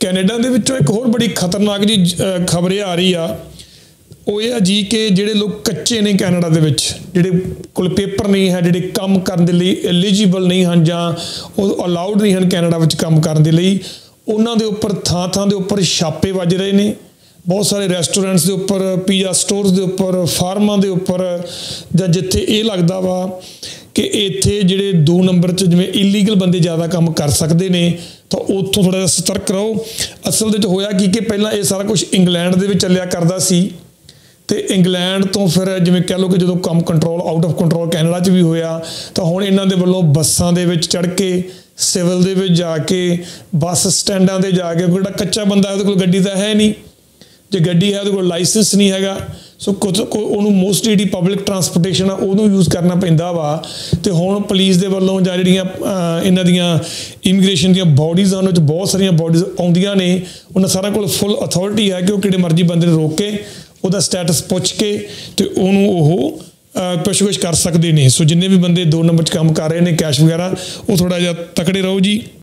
Canada ਦੇ ਵਿੱਚੋਂ ਇੱਕ ਹੋਰ ਬੜੀ ਖਤਰਨਾਕ ਜੀ ਖਬਰ ਇਹ ਆ ਰਹੀ ਆ। ਉਹ ਇਹ ਆ ਜੀ ਕਿ ਜਿਹੜੇ ਲੋਕ ਕੱਚੇ ਨੇ ਕੈਨੇਡਾ ਦੇ ਵਿੱਚ, ਜਿਹੜੇ ਕੋਲ ਪੇਪਰ ਨਹੀਂ ਹੈ, ਜਿਹੜੇ ਕੰਮ ਕਰਨ ਦੇ ਲਈ ਐਲੀਜੀਬਲ ਨਹੀਂ ਹਨ ਜਾਂ ਉਹ ਅਲਾਉਡ ਨਹੀਂ ਹਨ ਕੈਨੇਡਾ ਵਿੱਚ ਕੰਮ ਕਰਨ ਦੇ ਲਈ, ਉਹਨਾਂ ਦੇ ਉੱਪਰ ਥਾਂ ਥਾਂ ਦੇ ਉੱਪਰ ਛਾਪੇ ਵੱਜ ਰਹੇ ਨੇ। ਬਹੁਤ ਸਾਰੇ ਰੈਸਟੋਰੈਂਟਸ ਦੇ ਉੱਪਰ ਪੀਜ਼ਾ ਸਟੋਰਸ ਦੇ ਉੱਪਰ ਫਾਰਮਾਂ ਦੇ ਉੱਪਰ, ਜਾਂ ਜਿੱਥੇ ਇਹ ਲੱਗਦਾ ਵਾ ਕਿ ਇੱਥੇ ਜਿਹੜੇ 2 ਨੰਬਰ 'ਚ ਜਿਵੇਂ ਇਲੀਗਲ ਬੰਦੇ ਜ਼ਿਆਦਾ ਕੰਮ ਕਰ ਸਕਦੇ ਨੇ, ਤਾਂ ਉੱਥੋਂ ਥੋੜਾ ਜਿਹਾ ਸਤਰਕ ਰਹੋ। ਅਸਲ ਦੇ ਵਿੱਚ ਹੋਇਆ ਕੀ ਕਿ ਪਹਿਲਾਂ ਇਹ ਸਾਰਾ ਕੁਝ ਇੰਗਲੈਂਡ ਦੇ ਵਿੱਚ ਚੱਲਿਆ ਕਰਦਾ ਸੀ। ਤੇ ਇੰਗਲੈਂਡ ਤੋਂ ਫਿਰ ਜਿਵੇਂ ਕਹਿ ਲਓ ਕਿ ਜਦੋਂ ਕੰਮ control out of control Canada 'ਚ ਵੀ ਹੋਇਆ, ਤਾਂ ਹੁਣ ਇਹਨਾਂ ਦੇ ਵੱਲੋਂ ਬੱਸਾਂ ਦੇ ਵਿੱਚ ਚੜ ਕੇ, ਸਿਵਲ ਦੇ ਵਿੱਚ ਜਾ ਕੇ, ਬੱਸ ਸਟੈਂਡਾਂ ਤੇ ਜਾ ਕੇ ਜਿਹੜਾ ਕੱਚਾ ਬੰਦਾ ਉਹਦੇ ਕੋਲ ਗੱਡੀ ਤਾਂ ਹੈ ਨਹੀਂ। ਜੇ ਗੱਡੀ ਹੈ ਉਹਦੇ ਕੋਲ ਲਾਇਸੈਂਸ ਨਹੀਂ ਹੈਗਾ ਸੋ ਉਹਨੂੰ ਮੋਸਟਲੀ ਜਿਹੜੀ ਪਬਲਿਕ ਟਰਾਂਸਪੋਰਟੇਸ਼ਨ ਆ, ਉਹਨੂੰ ਯੂਜ਼ ਕਰਨਾ ਪੈਂਦਾ ਵਾ। ਤੇ ਹੁਣ ਪੁਲਿਸ ਦੇ ਵੱਲੋਂ ਜਾਂ ਜਿਹੜੀਆਂ ਇਹਨਾਂ ਦੀਆਂ ਇਮੀਗ੍ਰੇਸ਼ਨ ਦੀਆਂ ਬਾਡੀਜ਼ ਹਨ, ਉਹ ਚ ਬਹੁਤ ਸਾਰੀਆਂ ਬਾਡੀਜ਼ ਆਉਂਦੀਆਂ ਨੇ। ਉਹਨਾਂ ਸਾਰਾ ਕੋਲ ਫੁੱਲ ਅਥਾਰਟੀ ਹੈ ਕਿ ਉਹ ਕਿਹੜੇ ਮਰਜ਼ੀ ਬੰਦੇ ਨੂੰ ਰੋਕ ਕੇ, ਉਹਦਾ ਸਟੇਟਸ ਪੁੱਛ ਕੇ ਤੇ ਉਹਨੂੰ ਉਹ ਪੁੱਛਗਿੱਛ ਕਰ ਸਕਦੇ ਨੇ। ਸੋ ਜਿੰਨੇ ਵੀ ਬੰਦੇ ਦੋ ਨੰਬਰ 'ਚ ਕੰਮ ਕਰ ਰਹੇ ਨੇ ਕੈਸ਼ ਵਗੈਰਾ, ਉਹ ਥੋੜਾ ਜਿਹਾ ਤਕੜੇ ਰਹੋ ਜੀ।